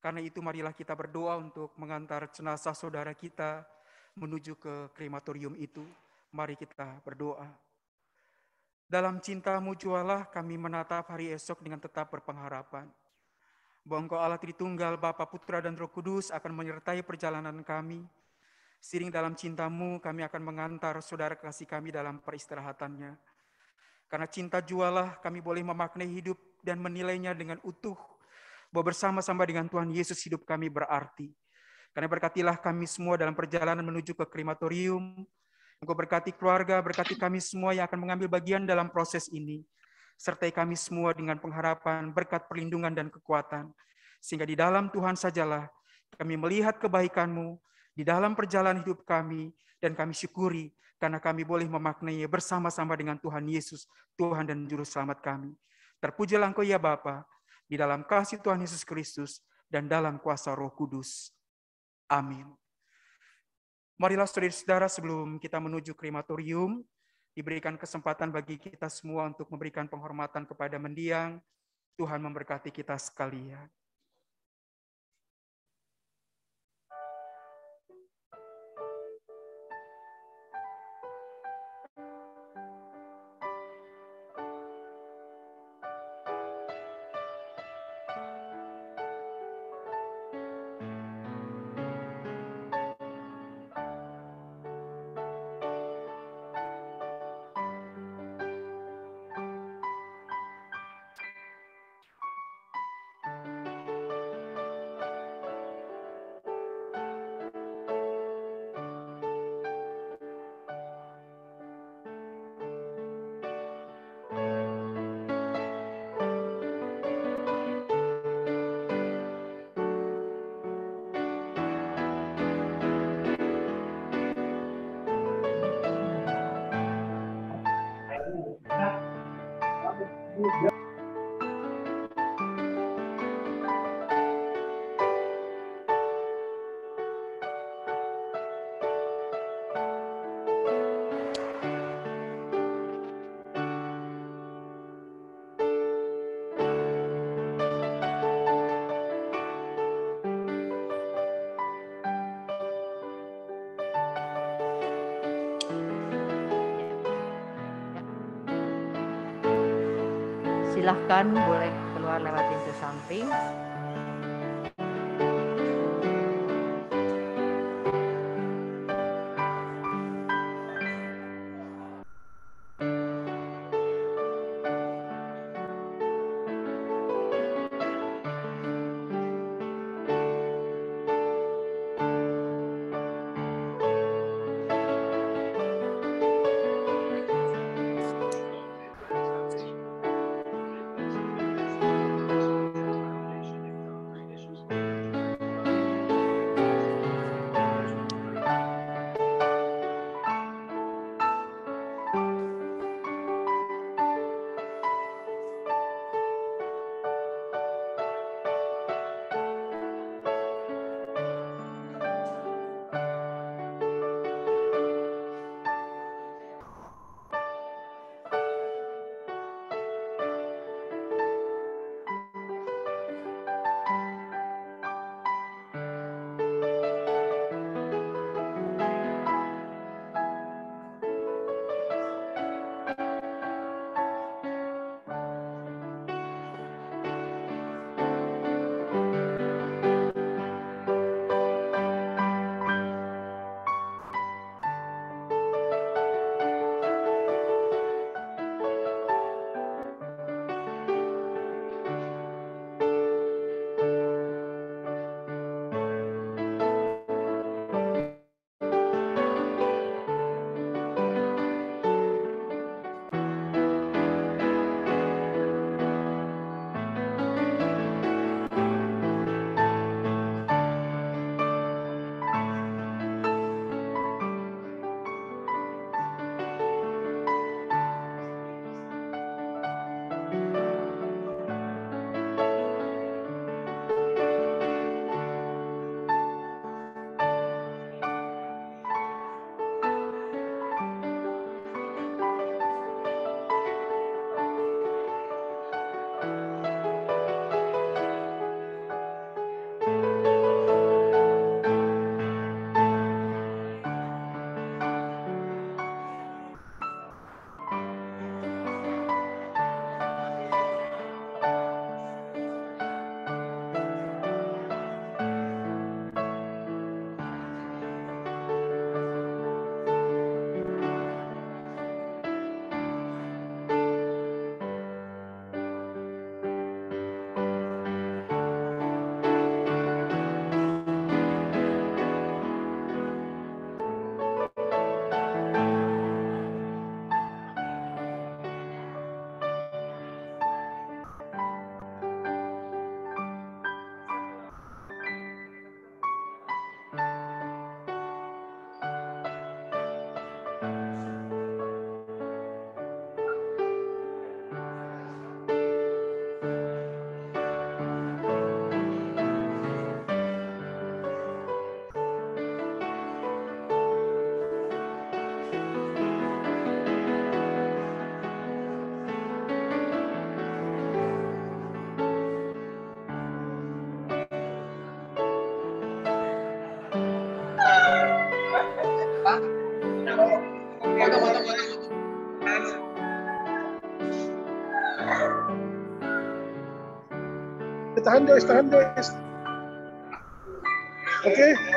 Karena itu marilah kita berdoa untuk mengantar jenazah saudara kita menuju ke krematorium itu. Mari kita berdoa. Dalam cintamu jualah kami menatap hari esok dengan tetap berpengharapan. Bahwa Engkau Allah Tritunggal, Bapa, Putra, dan Roh Kudus akan menyertai perjalanan kami. Siring dalam cintamu, kami akan mengantar saudara kasih kami dalam peristirahatannya karena cinta jualah kami boleh memaknai hidup dan menilainya dengan utuh. Bahwa bersama-sama dengan Tuhan Yesus hidup kami berarti. Karena berkatilah kami semua dalam perjalanan menuju ke krematorium. Engkau berkati keluarga, berkati kami semua yang akan mengambil bagian dalam proses ini. Sertai kami semua dengan pengharapan, berkat perlindungan dan kekuatan. Sehingga di dalam Tuhan sajalah kami melihat kebaikan-Mu di dalam perjalanan hidup kami dan kami syukuri karena kami boleh memaknainya bersama-sama dengan Tuhan Yesus, Tuhan dan Juru Selamat kami. Terpujilah Engkau ya Bapa, di dalam kasih Tuhan Yesus Kristus dan dalam kuasa Roh Kudus. Amin. Marilah saudara-saudara sebelum kita menuju krematorium, diberikan kesempatan bagi kita semua untuk memberikan penghormatan kepada mendiang. Tuhan memberkati kita sekalian. Silahkan boleh keluar lewat pintu samping. the handle, the handle. Okay?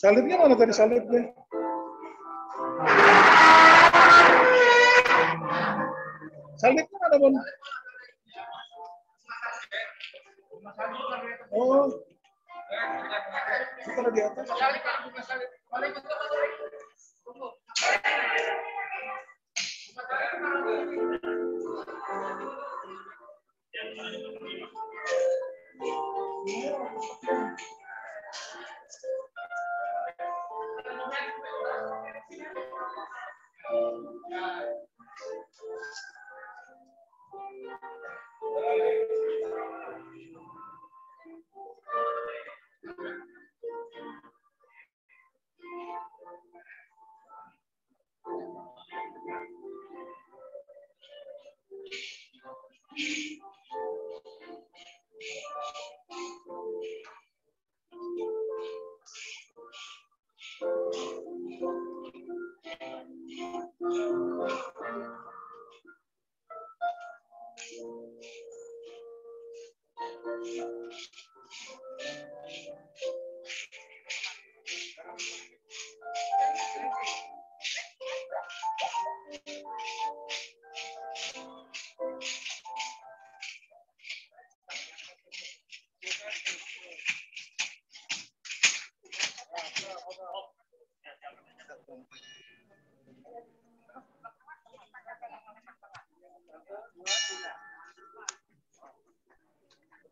Salibnya mana tadi salibnya?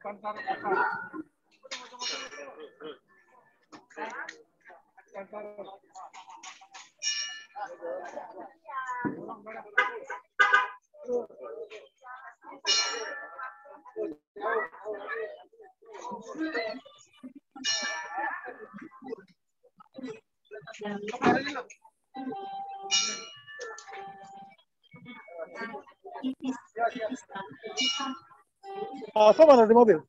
cantar a. Alfa mana di mobil?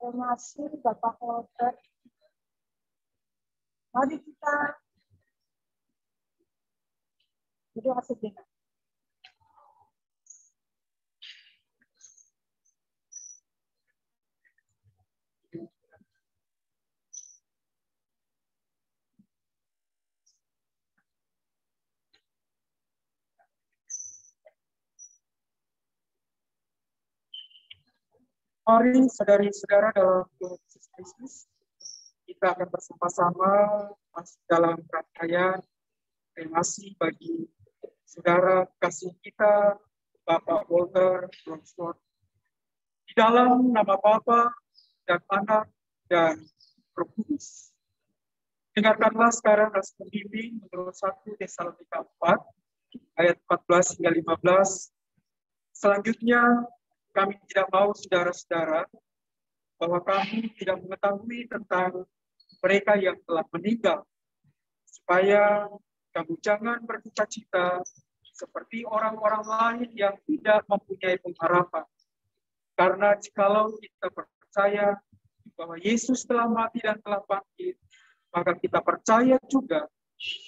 Terima kasih Bapak Kolbert. Mari kita berdoa sejenak. Mari saudari-saudara dalam Yesus Kristus, kita akan bersama-sama masuk dalam rangkaian kremasi bagi saudara kasih kita, Bapak Walter Bronsford. Di dalam nama Bapa dan Anak dan Roh Kudus. Dengarkanlah sekarang ras pembimbing menurut 1 Tesalonika 4 ayat 14 hingga 15. Selanjutnya kami tidak mau saudara-saudara bahwa kami tidak mengetahui tentang mereka yang telah meninggal, supaya kamu jangan berduka cita seperti orang-orang lain yang tidak mempunyai pengharapan. Karena jikalau kita percaya bahwa Yesus telah mati dan telah bangkit, maka kita percaya juga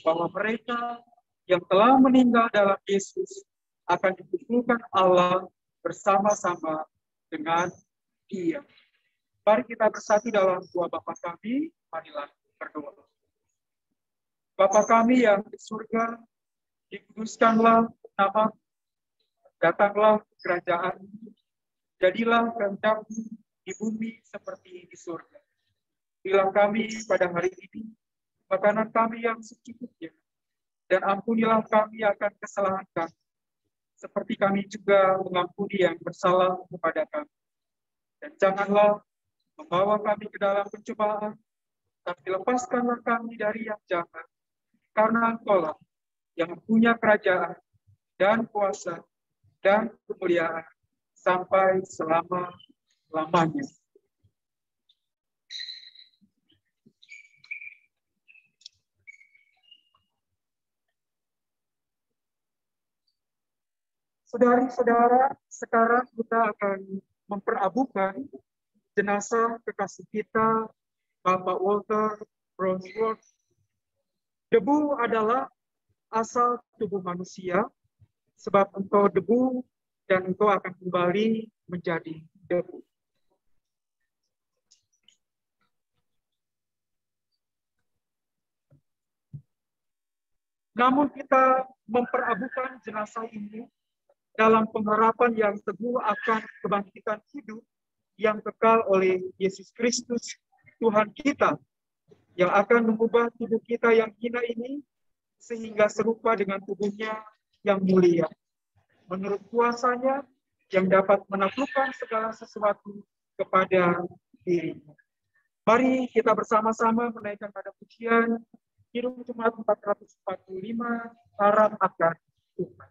bahwa mereka yang telah meninggal dalam Yesus akan dikumpulkan Allah bersama-sama dengan dia. Mari kita bersatu dalam dua Bapa kami, marilah berdoa. Bapa kami yang di surga, dikuduskanlah nama, datanglah kerajaan, jadilah kehendak di bumi seperti di surga. Bilang kami pada hari ini makanan kami yang secukupnya, dan ampunilah kami akan kesalahan kami, seperti kami juga mengampuni yang bersalah kepada kami. Dan janganlah membawa kami ke dalam pencobaan, tapi lepaskanlah kami dari yang jahat. Karena engkau lah yang punya kerajaan dan kuasa dan kemuliaan sampai selama-lamanya. Saudari-saudara, sekarang kita akan memperabukan jenazah kekasih kita, Bapak Walter Bronsworth. Debu adalah asal tubuh manusia, sebab engkau debu dan engkau akan kembali menjadi debu. Namun kita memperabukan jenazah ini dalam pengharapan yang teguh akan kebangkitan hidup yang kekal oleh Yesus Kristus, Tuhan kita, yang akan mengubah tubuh kita yang hina ini sehingga serupa dengan tubuhnya yang mulia. Menurut kuasanya yang dapat menaklukkan segala sesuatu kepada dirinya. Mari kita bersama-sama menaikkan pada pujian Kidung Jumat 445, harap akan Tuhan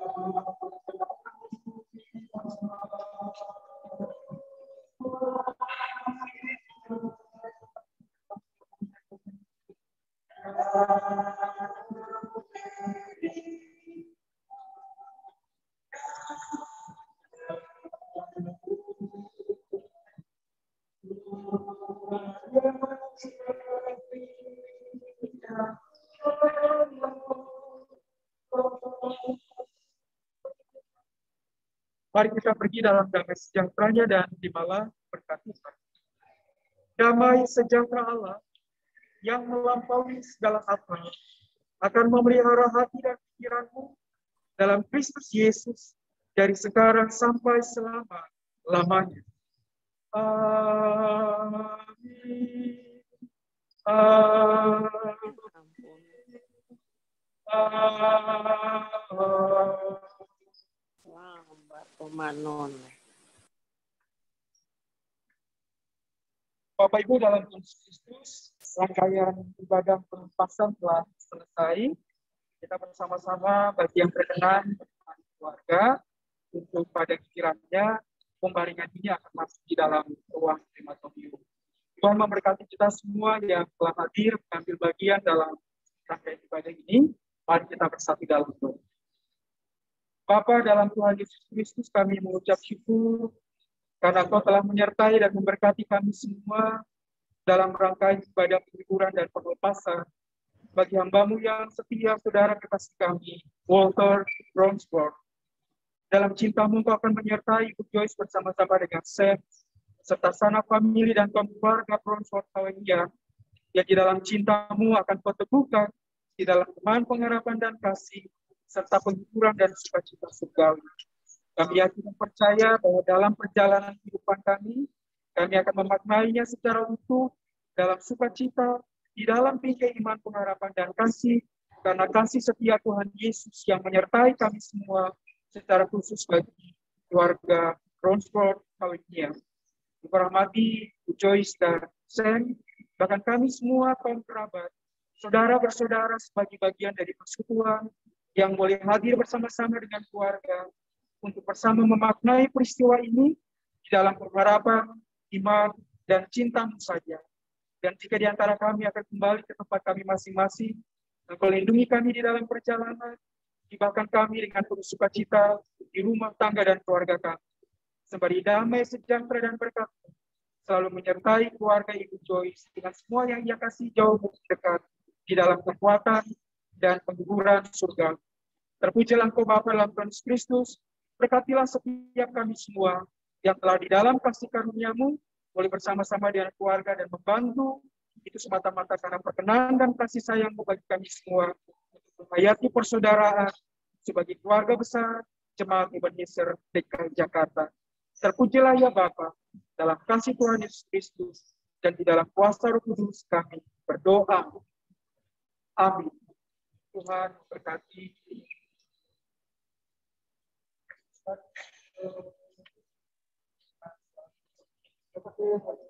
dia pergi Mari kita pergi dalam damai sejahteranya dan dimalah berkat Tuhan. Damai sejahtera Allah yang melampaui segala akal akan memelihara hati dan pikiranmu dalam Kristus Yesus dari sekarang sampai selama-lamanya. Amin. Amin. Amin. Bapak Ibu dalam Kristus, rangkaian ibadah pelepasan telah selesai. Kita bersama-sama bagi yang berkenan keluarga untuk pada pikirannya pembaringan ini akan masuk di dalam ruang krematorium. Tuhan memberkati kita semua yang telah hadir mengambil bagian dalam rangkaian ibadah ini. Mari kita bersatu dalam doa. Bapa dalam Tuhan Yesus Kristus kami mengucap syukur karena Kau telah menyertai dan memberkati kami semua dalam rangkaian ibadah penghiburan dan pelepasan bagi hambamu yang setia saudara kekasih kami, Walter Bronsford. Dalam cintamu Kau akan menyertai Ibu Joyce bersama-sama dengan Seth, serta sanak famili dan keluarga Bronsford Hawaii yang di dalam cintamu akan kau teguhkan di dalam iman pengharapan dan kasih serta penghiburan dan sukacita surgawi. Kami yakin dan percaya bahwa dalam perjalanan kehidupan kami, kami akan memaknainya secara utuh dalam sukacita, di dalam bingkai iman pengharapan dan kasih, karena kasih setia Tuhan Yesus yang menyertai kami semua secara khusus bagi keluarga Ronsford Kawinia. Diperahmati Joyce dan Sam, bahkan kami semua kaum kerabat, saudara bersaudara sebagai bagian dari persekutuan yang boleh hadir bersama-sama dengan keluarga untuk bersama memaknai peristiwa ini di dalam pengharapan, iman, dan cintamu saja. Dan jika di antara kami akan kembali ke tempat kami masing-masing, Engkau lindungi kami di dalam perjalanan, tibakan kami dengan penuh sukacita di rumah tangga dan keluarga kami. Sembari damai, sejahtera, dan berkat selalu menyertai keluarga Ibu Joyce dengan semua yang ia kasih jauh dekat di dalam kekuatan, dan penghiburan surga. Terpujilah Engkau Bapa dalam Tuhan Kristus, berkatilah setiap kami semua yang telah di dalam kasih karuniamu boleh bersama-sama dengan keluarga dan membantu itu semata-mata karena perkenan dan kasih sayangmu bagi kami semua untuk menghayati persaudaraan sebagai keluarga besar Jemaat Ebenezer DKI Jakarta. Terpujilah ya Bapa dalam kasih Tuhan Yesus Kristus dan di dalam kuasa Roh Kudus kami berdoa. Amin. Tuhan berkati Terima kasih.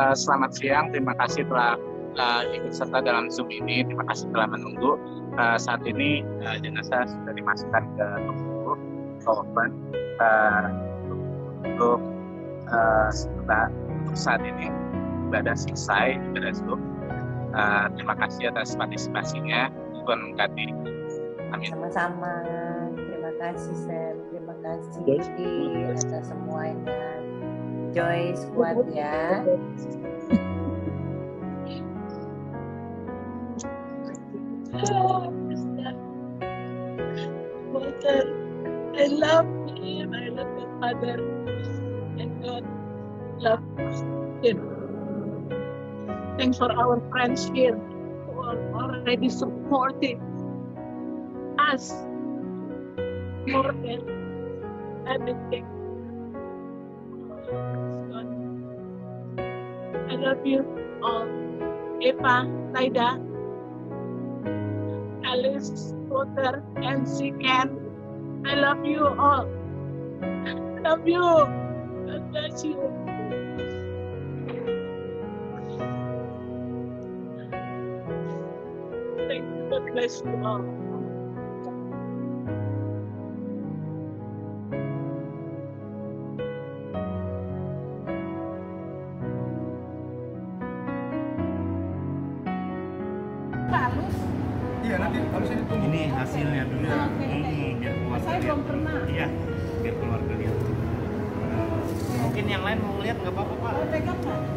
Uh, selamat siang, terima kasih telah uh, ikut serta dalam Zoom ini. Terima kasih telah menunggu. Uh, saat ini uh, jenazah sudah dimasukkan ke tubuh oven uh, untuk uh, setelah untuk saat ini ibadah selesai ibadah Zoom. Uh, terima kasih atas partisipasinya. Tuhan memberkati. Amin. Sama-sama. Terima kasih, Sam. Terima kasih atas semuanya. Joyce. Father, I love him. I love the Father. And God loves him. Thanks for our friends here who are already supporting us more than anything. Um, I love you all. Eva, Naida, Alice, Luther, and Siken. I love you all. I love you. God bless you. Thank you. God bless you all. Lain mau lihat nggak apa-apa pak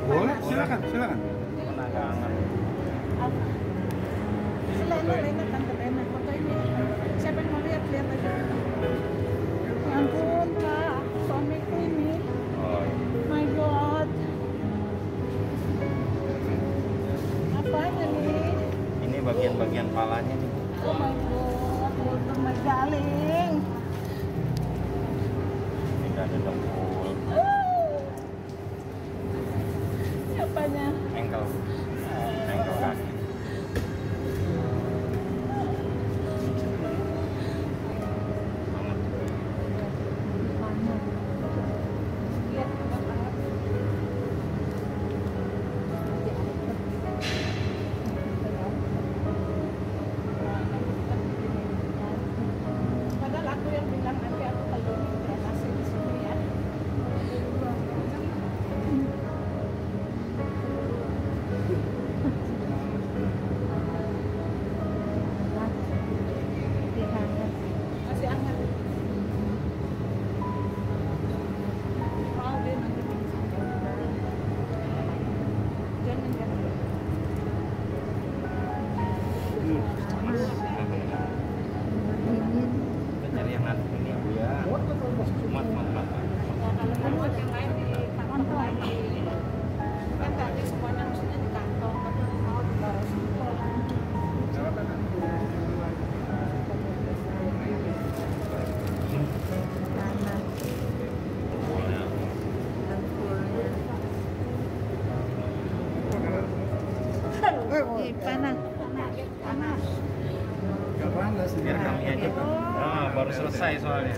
boleh silakan silakan Lena, Lena, tante Lena, foto ini. Siapa yang mau lihat, lihat aja. Ya ampun, Kak, suamiku ini. Oh. My God. Apanya nih? Ini bagian-bagian palanya selesai soalnya.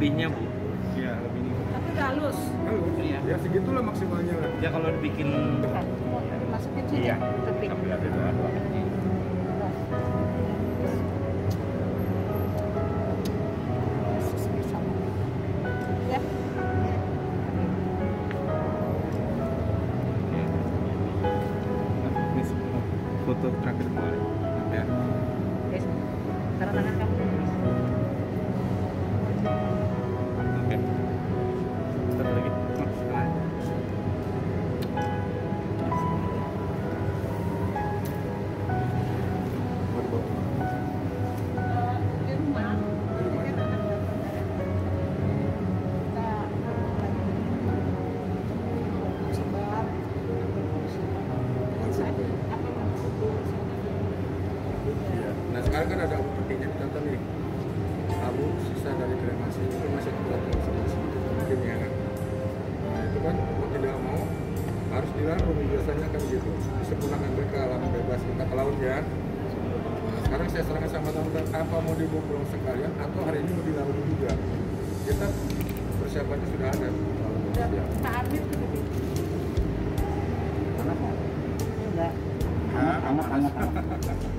lebihnya dirangkum biasanya kan gitu sepulangan mereka alam bebas kita ke laut ya. Nah, sekarang saya serahkan sama teman-teman apa mau dibawa pulang sekalian atau hari ini mau di laut juga? Kita persiapannya sudah ada. Sudah ya. Pak? Amir anak anak